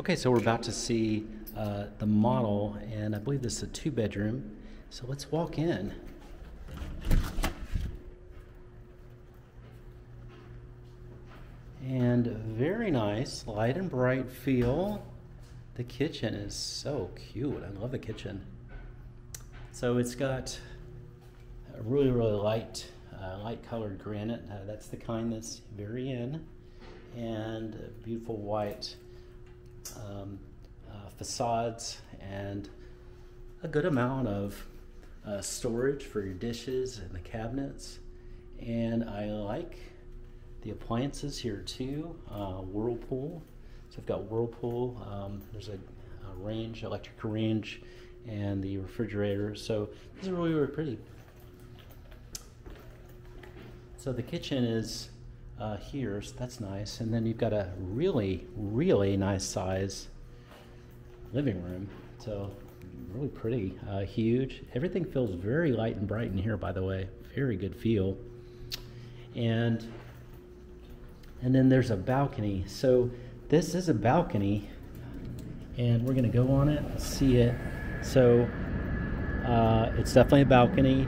Okay, so we're about to see uh, the model, and I believe this is a two bedroom. So let's walk in. And very nice, light and bright feel. The kitchen is so cute. I love the kitchen. So it's got a really, really light, uh, light colored granite. Uh, that's the kind that's very in. And beautiful white um, uh, facades and a good amount of uh, storage for your dishes and the cabinets. And I like the appliances here too. Uh, Whirlpool. So I've got Whirlpool. Um, there's a, a, range, electric range, and the refrigerator. So this is really, really pretty. So the kitchen is uh, here, so that's nice. And then you've got a really, really nice size living room. So really pretty, uh, huge. Everything feels very light and bright in here, by the way. Very good feel. And and then there's a balcony. So this is a balcony, and we're gonna go on it, see it. So uh, it's definitely a balcony.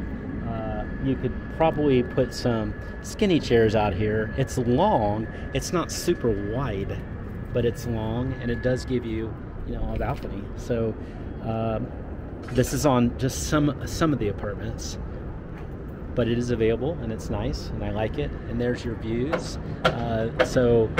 You could probably put some skinny chairs out here. It's long. It's not super wide, but it's long, and it does give you, you know, a balcony. So um, this is on just some some of the apartments, but it is available and it's nice and I like it. And there's your views. Uh, so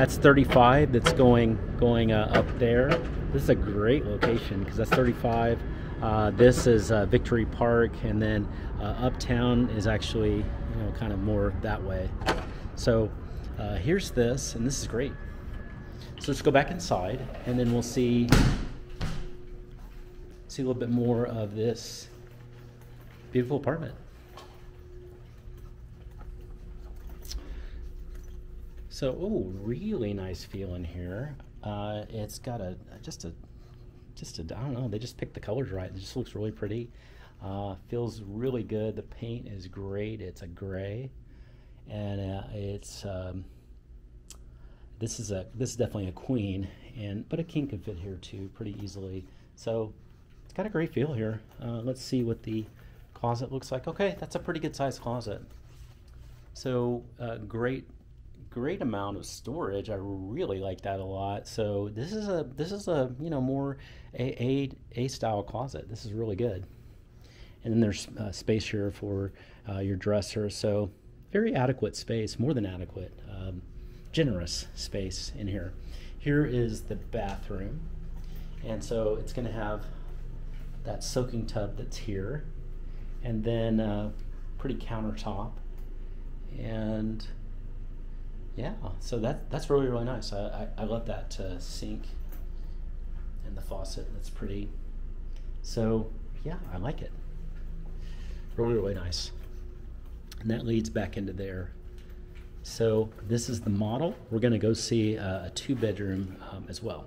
that's 35. That's going going uh, up there. This is a great location because that's 35. Uh, this is uh, Victory Park, and then uh, Uptown is actually, you know, kind of more that way. So uh, here's this, and this is great. So let's go back inside, and then we'll see see a little bit more of this beautiful apartment. So, oh, really nice feel in here. Uh, it's got a just a just a, I don't know, they just picked the colors right. It just looks really pretty. Uh, feels really good. The paint is great. It's a gray, and uh, it's um, this is a this is definitely a queen, and but a king could fit here too pretty easily. So it's got a great feel here. Uh, let's see what the closet looks like. Okay, that's a pretty good size closet. So uh, great great amount of storage. I really like that a lot. So this is a this is a you know more a a, a style closet. This is really good. And then there's uh, space here for uh, your dresser. So very adequate space, more than adequate, um, generous space in here. Here is the bathroom, and so it's going to have that soaking tub that's here, and then uh, pretty countertop, and yeah, so that that's really really nice. I I, I love that uh, sink and the faucet. That's pretty. So yeah, I like it. Really really nice. And that leads back into there. So this is the model. We're going to go see uh, a two bedroom um, as well.